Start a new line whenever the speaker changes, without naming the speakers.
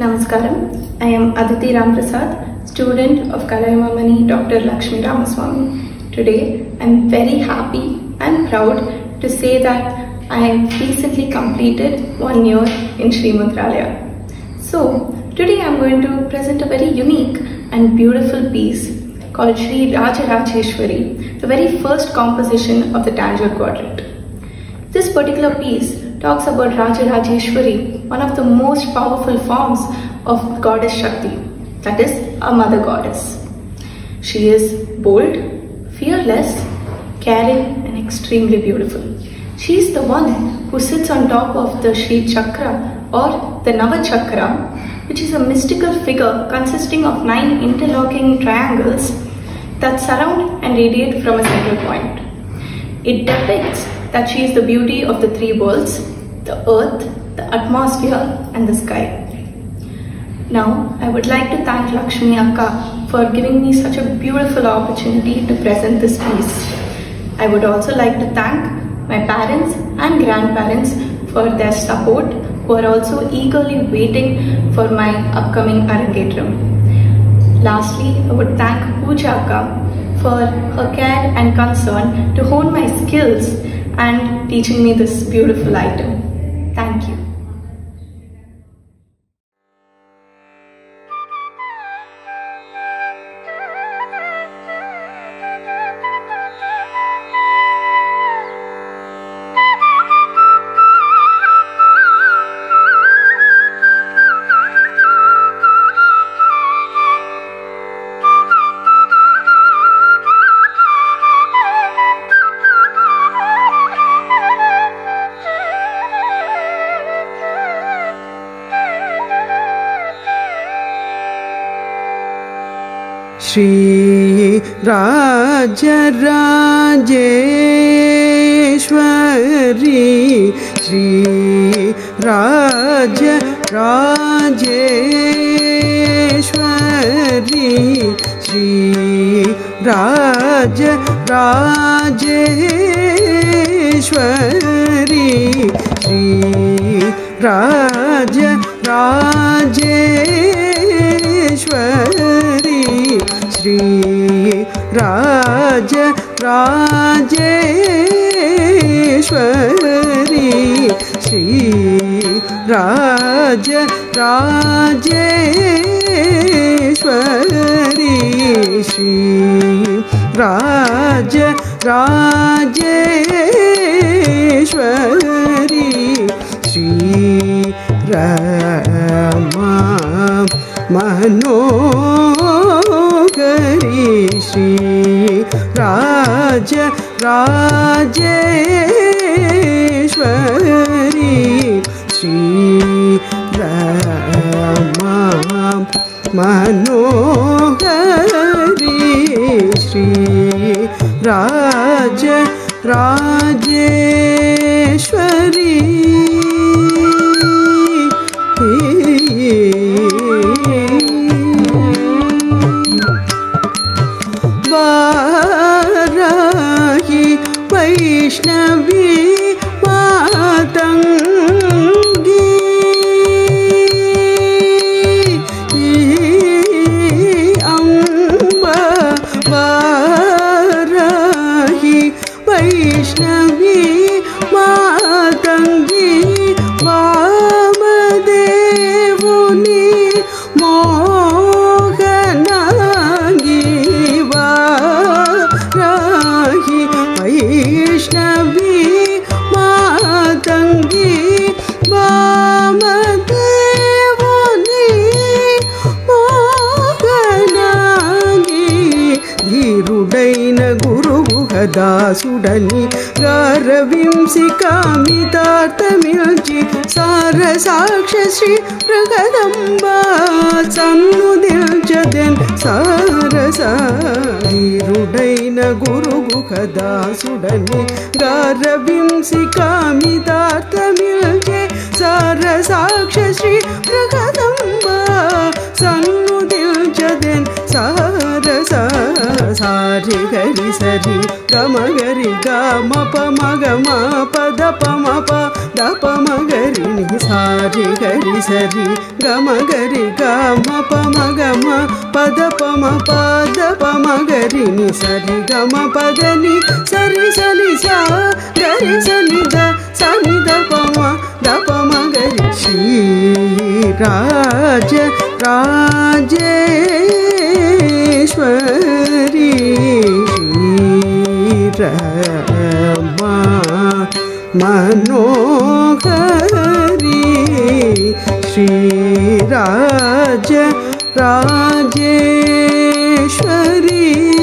Namaskaram. I am Aditi Ramprasad, student of Kalaimamani Dr. Lakshmi Ramaswamy. Today, I am very happy and proud to say that I have recently completed one year in Sri Mudhraalaya. So, today I am going to present a very unique and beautiful piece called Sri Rajarajeshwari, the very first composition of the Tanjore Quartet. This particular piece talks about Rajarajeshwari, one of the most powerful forms of goddess Shakti, that is, a mother goddess. She is bold, fearless, caring, and extremely beautiful. She is the one who sits on top of the Sri Chakra or the Nava Chakra, which is a mystical figure consisting of nine interlocking triangles that surround and radiate from a central point. It depicts that she is the beauty of the three worlds the earth, the atmosphere, and the sky. Now, I would like to thank Lakshmi Akka for giving me such a beautiful opportunity to present this piece. I would also like to thank my parents and grandparents for their support who are also eagerly waiting for my upcoming Arangetram. Lastly, I would thank Pooja Akka for her care and concern to hone my skills and teaching me this beautiful item. Shri
Raj Rajeshwari राज राजरि राज राज राजेश्वरी श्री राज राजेश्वरी श्री राज राजेश्वरी राज राजेश्वरी श्री मनोहरी श्री राज कदा सुडनि गारभ्यंसिकामिता तमिळुजे सारसाक्षी प्रगदम्बा समनु सारसारुडैन गुरु कदा सुडनि गारभ्यंसि कामिता तमिळगे सारसाक्षी ಸರಿ ಗಮ ಗರಿ ಗ ಮಪ ಮಗ ಮಪ ದಪ ಮಪ ದಪ ಮಗರಿ ನಿ ಸಾರಿ ಗರಿ ಸರಿ ಗಮ ಗರಿ ಗ ಮಪ ಮಗ ಮ ಪದ ಪಮ ಪದ ಪಮ ಗರಿ ನಿ ಸರಿ ಗಮ ಪದ ನಿ ಸರಿ ಸನಿ ಸ ಗರಿ ಸನಿ ದ ಸನಿ ದ ಪಮ ದ ಪಮ ಗರಿ ಶ್ರೀ ರಾಜ ರಾಜೇ मनोरि श्रीराज राजेश्वरी।